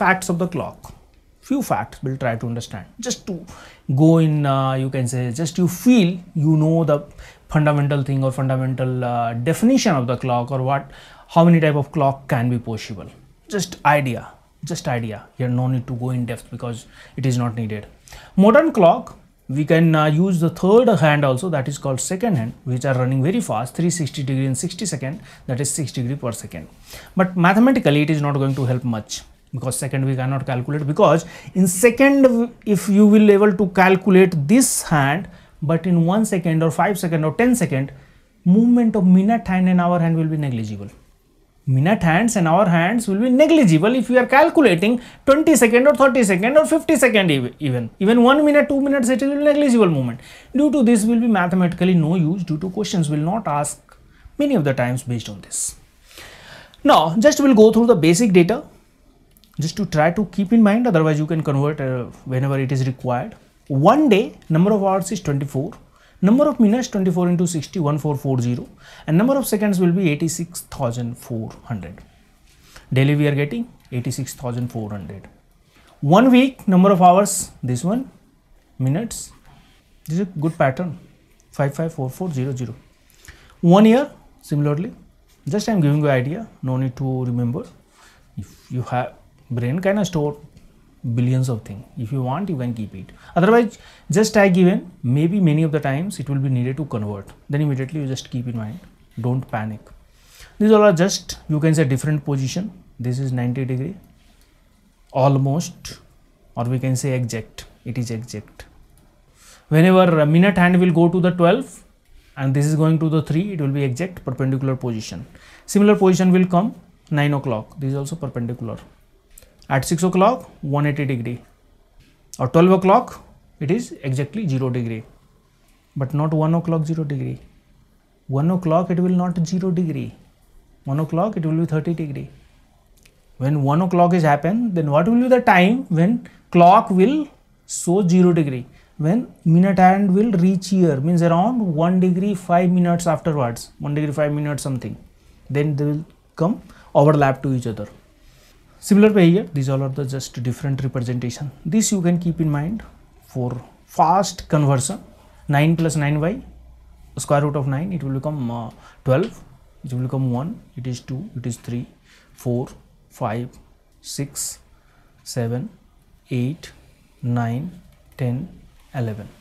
facts of the clock. Few facts we'll try to understand. Just to go in uh, you can say just you feel you know the fundamental thing or fundamental uh, definition of the clock or what how many type of clock can be possible. Just idea just idea. Here no need to go in depth because it is not needed. Modern clock we can uh, use the third hand also that is called second hand which are running very fast 360 degree in 60 second that is 6 degree per second. But mathematically it is not going to help much because second we cannot calculate because in second if you will able to calculate this hand but in 1 second or 5 second or 10 second movement of minute hand and hour hand will be negligible. Minute hands and hour hands will be negligible if you are calculating 20 second or 30 second or 50 second even. Even 1 minute 2 minutes it will be negligible movement. Due to this will be mathematically no use due to questions. Will not ask many of the times based on this. Now just we'll go through the basic data just to try to keep in mind otherwise you can convert uh, whenever it is required. One day number of hours is 24 number of minutes 24 into 60 1440 and number of seconds will be 86400 daily we are getting 86400 one week number of hours this one minutes this is a good pattern 554400 one year similarly just i am giving you idea no need to remember. If you have brain can store billions of things. If you want you can keep it. Otherwise just I given maybe many of the times it will be needed to convert. Then immediately you just keep in mind. Don't panic. These all are just you can say different position. This is 90 degree. Almost or we can say exact. It is exact. Whenever minute hand will go to the 12 and this is going to the 3 it will be exact perpendicular position. Similar position will come 9 o'clock. This is also perpendicular at 6 o'clock 180 degree. Or 12 o'clock it is exactly 0 degree. But not 1 o'clock 0 degree. 1 o'clock it will not 0 degree. 1 o'clock it will be 30 degree. When 1 o'clock is happen then what will be the time when clock will show 0 degree? When minute hand will reach here means around 1 degree 5 minutes afterwards 1 degree 5 minutes something. Then they will come overlap to each other Similar way here, these all are the just different representation. This you can keep in mind for fast conversion. 9 plus 9y, square root of 9, it will become uh, 12, it will become 1, it is 2, it is 3, 4, 5, 6, 7, 8, 9, 10, 11.